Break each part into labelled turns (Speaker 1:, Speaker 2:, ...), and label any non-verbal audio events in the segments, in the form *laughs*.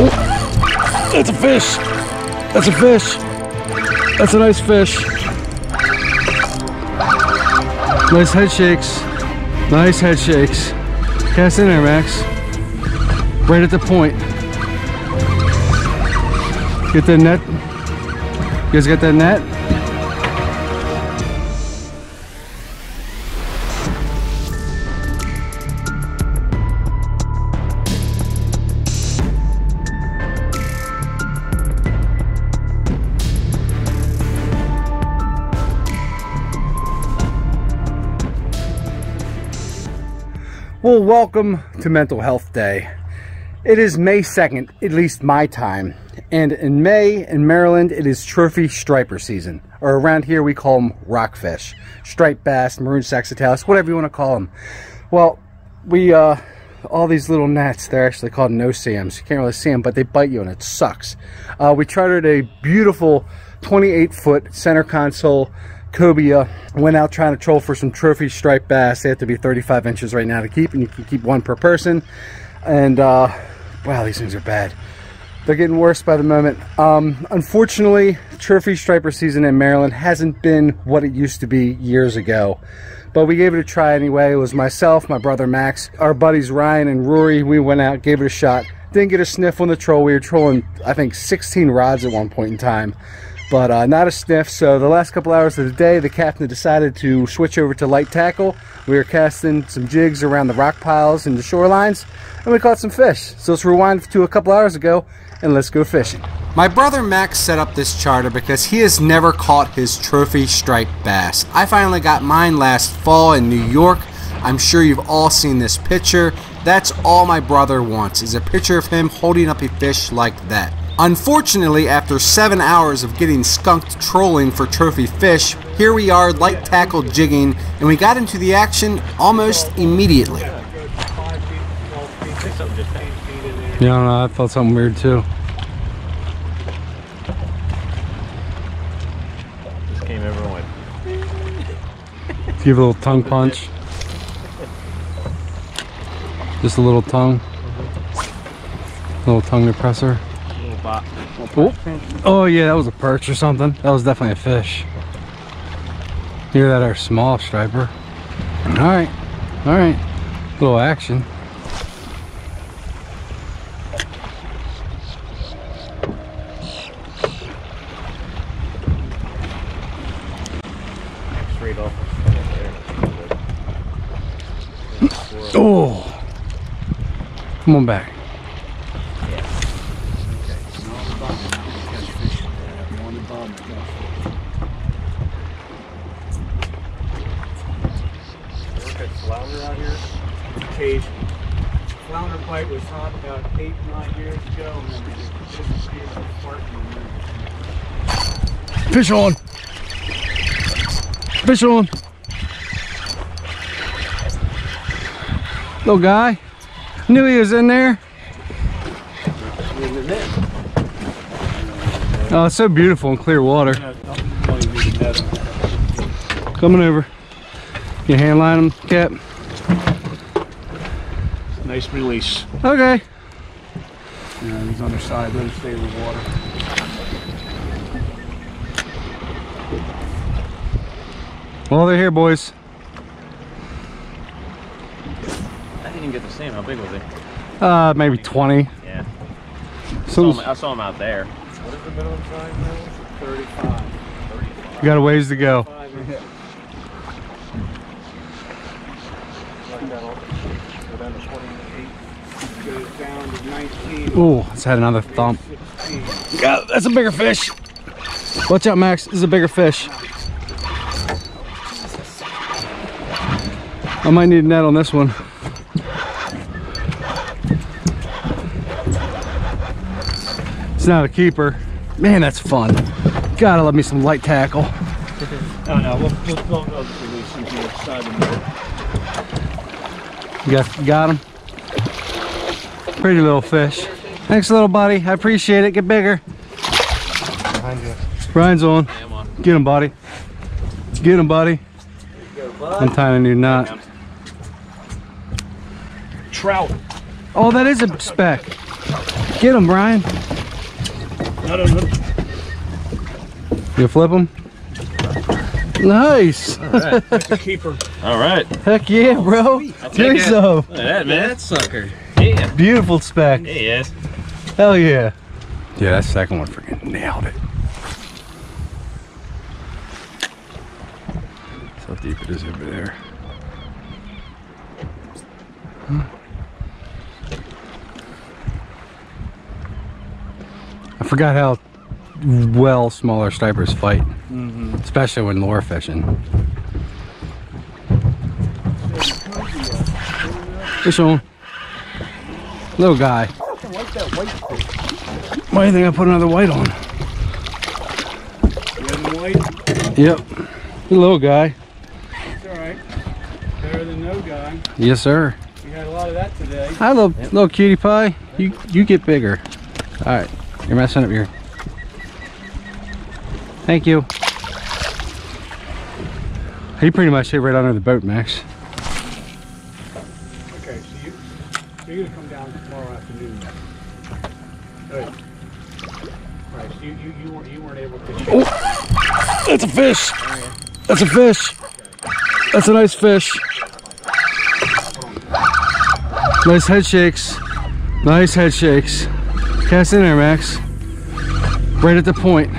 Speaker 1: Oh, that's a fish. That's a fish. That's a nice fish. Nice head shakes. Nice head shakes. Cast in there, Max. Right at the point. Get the net. You guys got that net? Well, welcome to Mental Health Day. It is May 2nd, at least my time. And in May, in Maryland, it is trophy striper season. Or around here, we call them rockfish. Striped bass, Morone saxatilis, whatever you want to call them. Well, we, uh, all these little nets, they're actually called no-see-ums. You can't really see them, but they bite you and it sucks. Uh, we chartered a beautiful 28-foot center console cobia. Went out trying to troll for some trophy striped bass. They have to be 35 inches right now to keep, and you can keep one per person. And uh, wow, these things are bad. They're getting worse by the moment. Um, unfortunately, trophy striper season in Maryland hasn't been what it used to be years ago. But we gave it a try anyway. It was myself, my brother Max, our buddies Ryan and Rory. We went out, gave it a shot. Didn't get a sniff on the troll. We were trolling, I think, 16 rods at one point in time but uh, not a sniff. So the last couple hours of the day, the captain decided to switch over to light tackle. We were casting some jigs around the rock piles and the shorelines, and we caught some fish. So let's rewind to a couple hours ago, and let's go fishing. My brother Max set up this charter because he has never caught his trophy striped bass. I finally got mine last fall in New York. I'm sure you've all seen this picture. That's all my brother wants, is a picture of him holding up a fish like that. Unfortunately, after seven hours of getting skunked trolling for trophy fish, here we are light tackle jigging, and we got into the action almost immediately.
Speaker 2: Yeah,
Speaker 1: I don't know, I felt something weird too.
Speaker 2: Just came over and went.
Speaker 1: Give a little tongue punch. Just a little tongue. Little tongue depressor.
Speaker 2: Bot.
Speaker 1: Oh. oh yeah, that was a perch or something. That was definitely a fish. Hear that our small striper. Alright. Alright. Little action. Oh. Come on back.
Speaker 3: Look flounder out here. Cage. Flounder bite was hot about eight, nine years ago, and then they disappeared apart.
Speaker 1: Fish on. Fish on. Little guy. Knew he was in there. Oh, it's so beautiful in clear water. Coming over. You hand line them, Cap?
Speaker 3: Nice release.
Speaker 1: Okay.
Speaker 3: Yeah, he's on their side. Let him stay in the water.
Speaker 1: Well, they're here, boys.
Speaker 2: I didn't even get the same. How big was he?
Speaker 1: Uh, maybe 20.
Speaker 2: Yeah. I
Speaker 1: So
Speaker 2: saw him, I saw him out there.
Speaker 3: What is the minimum size now? 35.
Speaker 1: you got a ways to go.
Speaker 3: Five inches. Like that, Go down to 28. Goes down to 19.
Speaker 1: Ooh, let's had another thump.
Speaker 3: 16.
Speaker 1: God, that's a bigger fish. Watch out, Max. This is a bigger fish. I might need a net on this one. Not a keeper. Man, that's fun. Gotta love me some light tackle.
Speaker 3: No, *laughs* oh, no, we'll, we'll, we'll, we'll release him here. Side of the
Speaker 1: You got, got him. Pretty little fish. Thanks, little buddy. I appreciate it. Get bigger.
Speaker 3: Behind you.
Speaker 1: Ryan's on.
Speaker 2: I am on.
Speaker 1: Get him, buddy. Get him, buddy. I'm tying a new knot.
Speaker 3: Trout.
Speaker 1: Oh, that is a speck. Get him, Brian.
Speaker 3: No, no, no.
Speaker 1: You flip him? Nice.
Speaker 3: That's a keeper.
Speaker 2: All right.
Speaker 1: Heck yeah, bro.
Speaker 2: take
Speaker 1: Do
Speaker 2: it.
Speaker 1: so.
Speaker 2: Look at that, man.
Speaker 4: That sucker.
Speaker 2: Yeah.
Speaker 1: Beautiful spec.
Speaker 2: There he.
Speaker 1: Hell yeah. Yeah, that second one freaking nailed it. So deep it is over there. Huh. Forgot how well smaller stripers fight, mm-hmm. especially when lure fishing. Fish on. Little guy. Why do you think I put another white on?
Speaker 3: White?
Speaker 1: Yep. Little guy.
Speaker 3: It's all right. Better than no guy.
Speaker 1: Yes, sir.
Speaker 3: We had a lot of that today.
Speaker 1: Hi, little, little cutie pie. You you get bigger. All right. You're messing up your. Thank you. He pretty much hit right under the boat, Max.
Speaker 3: Okay, so you, so you're gonna come down tomorrow afternoon. All right. All right, so you, you, you weren't, you weren't able to.
Speaker 1: Oh, That's a fish. That's a fish. That's a nice fish. Nice head shakes. Nice head shakes. Cast in there, Max. Right at the point.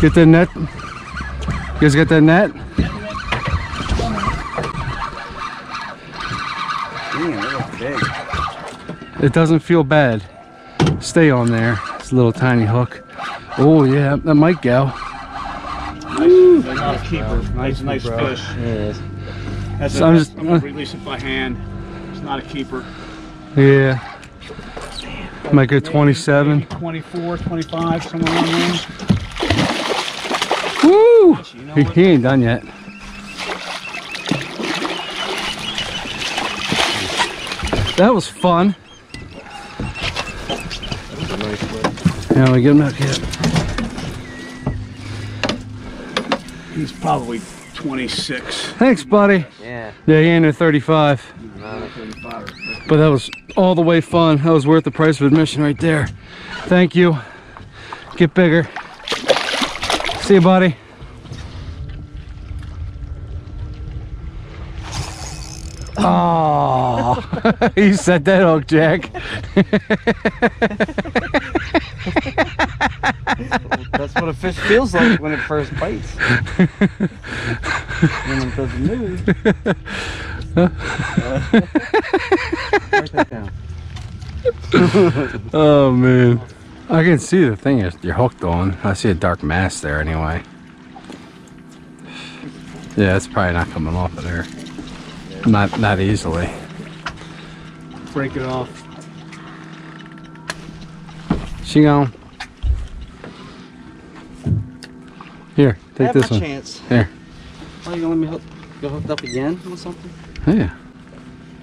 Speaker 1: Get the net. You guys got that net? Damn, little big. It doesn't feel bad. Stay on there. It's a little tiny hook. Oh yeah, that might go.
Speaker 3: Nice, not a keeper. Nice, nice
Speaker 1: bro.
Speaker 3: fish. That's
Speaker 1: So
Speaker 3: a,
Speaker 1: I'm just-
Speaker 3: I'm gonna release it by hand. It's not a keeper.
Speaker 1: Yeah. Might go 27.
Speaker 3: 24, 25, somewhere around there.
Speaker 1: Woo!
Speaker 3: You know
Speaker 1: He, he ain't done yet. That was fun. Yeah, we get him out here.
Speaker 3: He's probably 26.
Speaker 1: Thanks, buddy.
Speaker 4: Yeah.
Speaker 1: Yeah, he ain't a 35. But that was all the way fun. That was worth the price of admission right there. Thank you. Get bigger. See you, buddy. Oh, *laughs* you set that hook, Jack.
Speaker 4: That's what a fish feels like when it first bites. *laughs* when it doesn't move. Down. *laughs*
Speaker 1: Oh man, I can see the thing is you're hooked on. I see a dark mass there anyway. Yeah, it's probably not coming off of there. Not not easily.
Speaker 3: Break it off.
Speaker 1: She gone. Here, take
Speaker 4: Have
Speaker 1: this one.
Speaker 4: chance.
Speaker 1: Here.
Speaker 4: Oh, you gonna let me hook, go hooked up again or something?
Speaker 1: Yeah.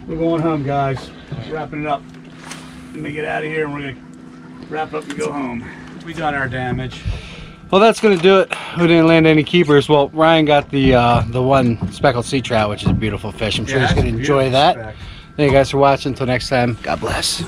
Speaker 3: We're going home, guys. Wrapping it up. Let me get out of here and we're gonna wrap up and go home. We done our damage.
Speaker 1: Well, that's gonna do it. We didn't land any keepers. Well, Ryan got the uh, the one speckled sea trout, which is a beautiful fish. I'm sure he's gonna enjoy that. Thank you guys for watching. Until next time, God bless.